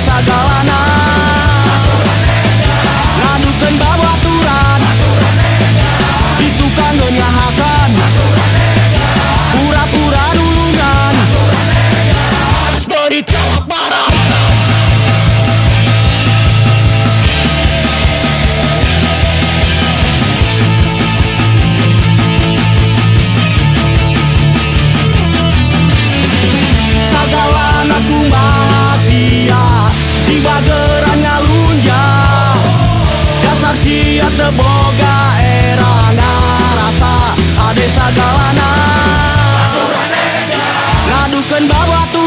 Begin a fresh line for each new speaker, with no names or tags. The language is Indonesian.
segala nama teboga era ngarasa ade sagalana ngadukeun babaturan